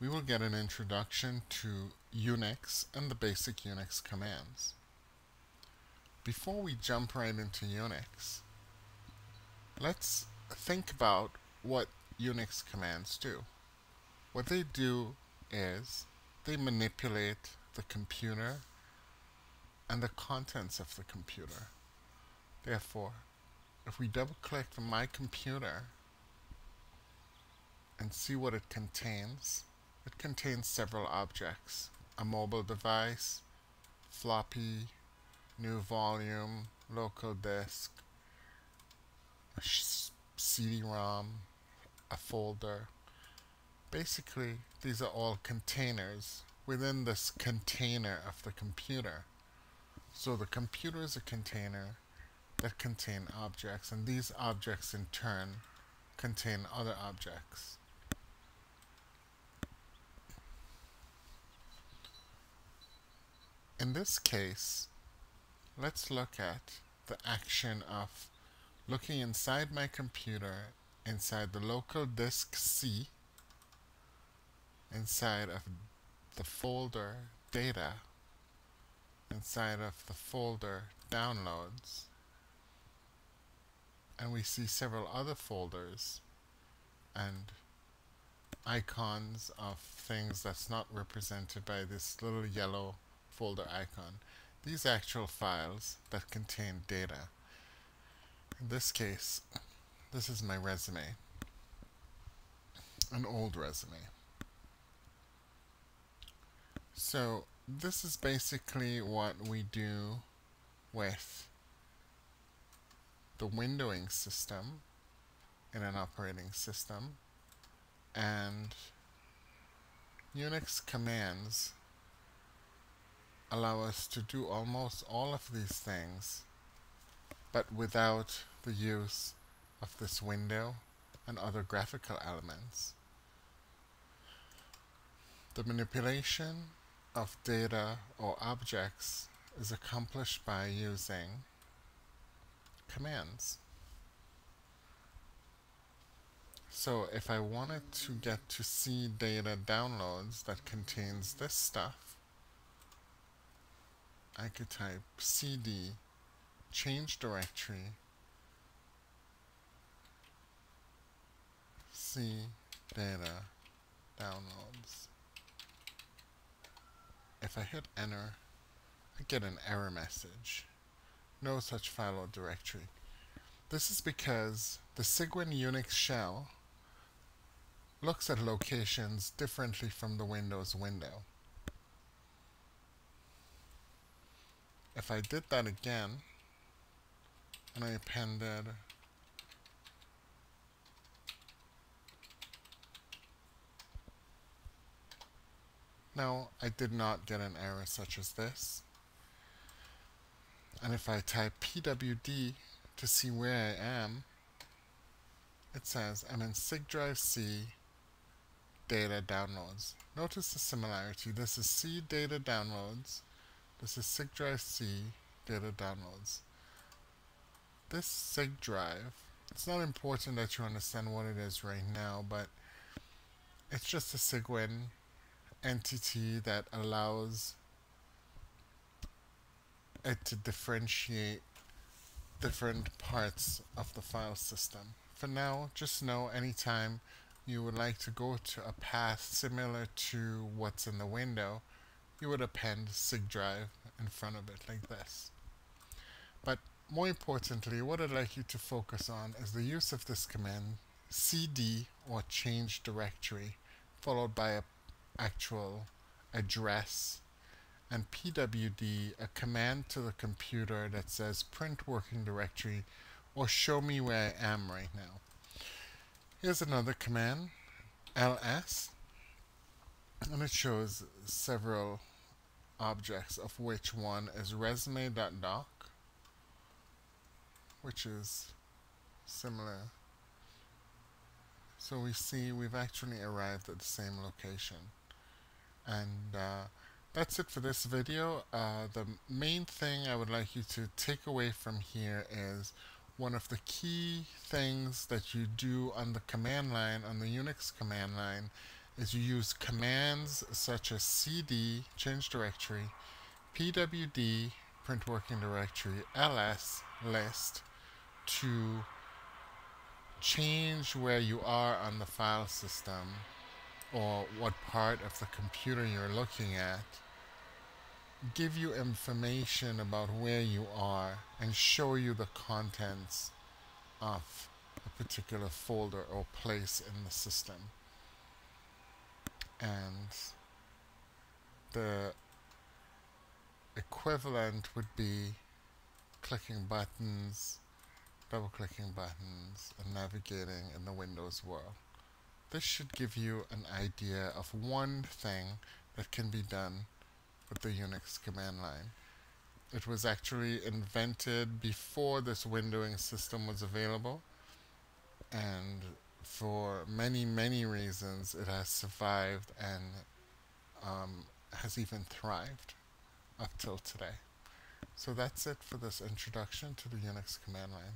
we will get an introduction to Unix and the basic Unix commands. Before we jump right into Unix, let's think about what Unix commands do. What they do is they manipulate the computer and the contents of the computer. Therefore, if we double click on my computer and see what it contains, it contains several objects. A mobile device, floppy, new volume, local disk, a CD-ROM, a folder. Basically, these are all containers within this container of the computer. So the computer is a container that contain objects, and these objects in turn contain other objects. In this case, let's look at the action of looking inside my computer, inside the local disk C, inside of the folder data, inside of the folder downloads, and we see several other folders and icons of things that's not represented by this little yellow folder icon. These actual files that contain data. In this case, this is my resume. An old resume. So this is basically what we do with the windowing system in an operating system and Unix commands allow us to do almost all of these things, but without the use of this window and other graphical elements. The manipulation of data or objects is accomplished by using commands. So if I wanted to get to see data downloads that contains this stuff, I could type cd change directory c data downloads. If I hit enter, I get an error message. No such file or directory. This is because the Cygwin Unix shell looks at locations differently from the Windows window. If I did that again, and I appended Now, I did not get an error such as this. And if I type pwd to see where I am, it says I'm in cygdrive C data downloads. Notice the similarity. This is C data downloads. This is cygdrive C data downloads. This cygdrive, it's not important that you understand what it is right now, but it's just a Cygwin entity that allows it to differentiate different parts of the file system. For now, just know anytime you would like to go to a path similar to what's in the window, you would append cygdrive in front of it like this. But more importantly, what I'd like you to focus on is the use of this command cd or change directory followed by an actual address and pwd a command to the computer that says print working directory or show me where I am right now. Here's another command ls and it shows several objects of which one is resume.doc which is similar. So we see we've actually arrived at the same location. And uh, that's it for this video. Uh, the main thing I would like you to take away from here is one of the key things that you do on the command line on the Unix command line is you use commands such as cd, change directory, pwd, print working directory, ls, list, to change where you are on the file system or what part of the computer you're looking at, give you information about where you are and show you the contents of a particular folder or place in the system. And the equivalent would be clicking buttons, double clicking buttons, and navigating in the Windows world. This should give you an idea of one thing that can be done with the Unix command line. It was actually invented before this windowing system was available, and for many, many reasons, it has survived and um, has even thrived up till today. So that's it for this introduction to the Unix command line.